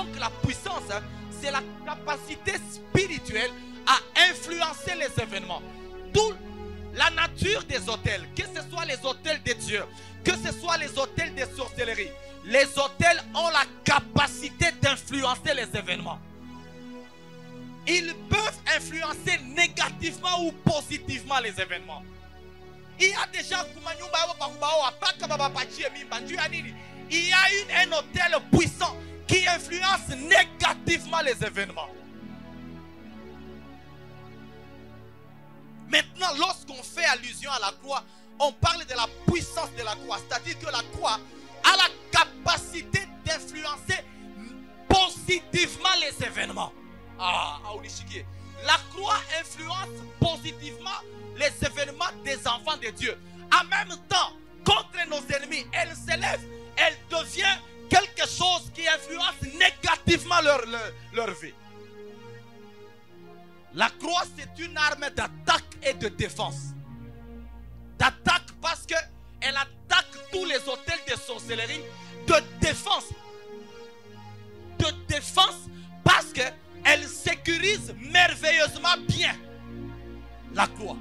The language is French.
Donc la puissance, hein, c'est la capacité spirituelle à influencer les événements. D'où la nature des hôtels, que ce soit les hôtels des dieux, que ce soit les hôtels des sorcelleries, les hôtels ont la capacité d'influencer les événements. Ils peuvent influencer négativement ou positivement les événements. Il y a déjà il y a un hôtel les événements. Maintenant, lorsqu'on fait allusion à la croix, on parle de la puissance de la croix. C'est-à-dire que la croix a la capacité d'influencer positivement les événements. Ah, la croix influence positivement les événements des enfants de Dieu. En même temps, négativement leur, leur, vie. La croix, c'est une arme d'attaque et de défense. D'attaque parce qu'elle attaque tous les hôtels de sorcellerie. De défense. De défense parce qu'elle sécurise merveilleusement bien la croix.